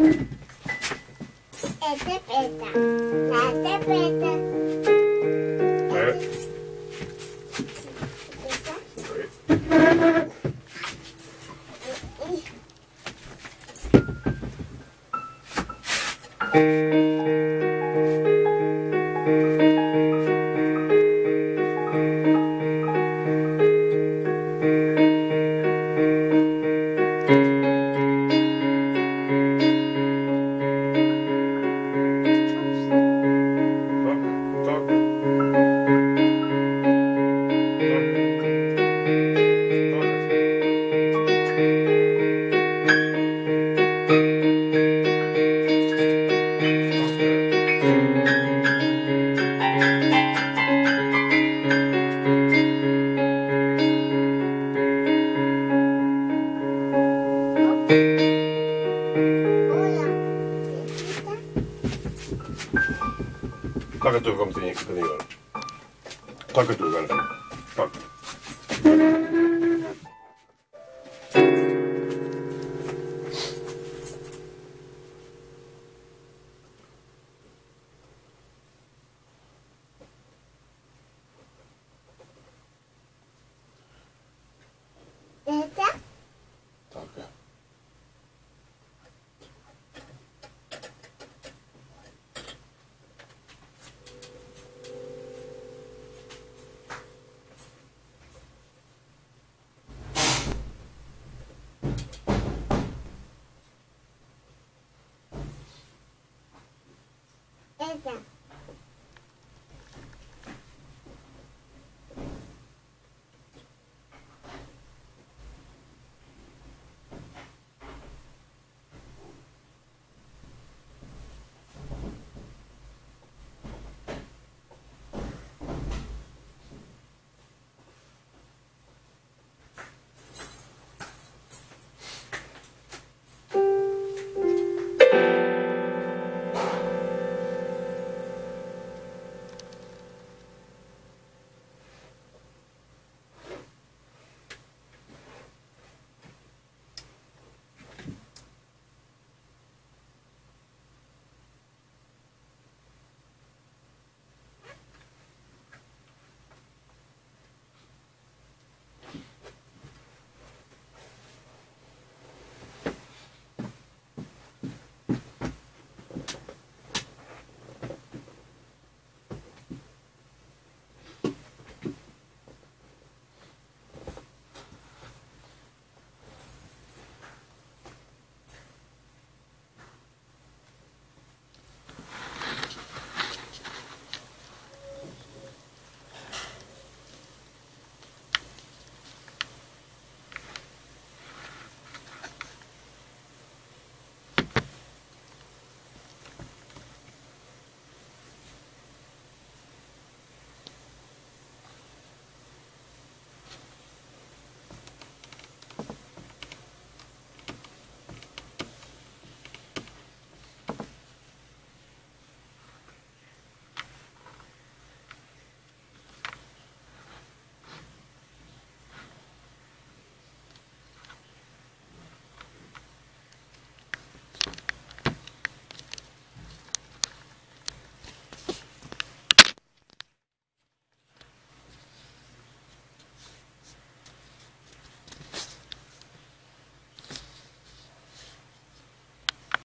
Este peta. Este peta. Nej. Peta. Tak. Как это вам ценник? Как это вам? Как это вам? Как? Yeah.